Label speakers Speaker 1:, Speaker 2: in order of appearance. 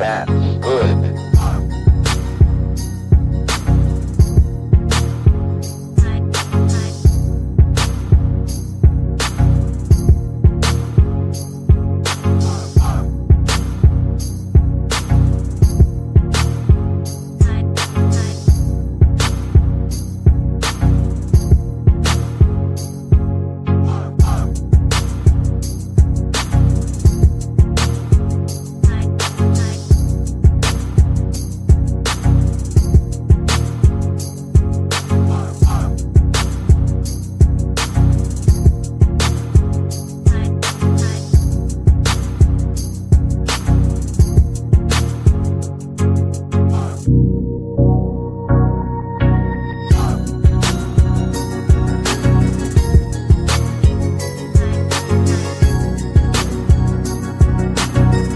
Speaker 1: that.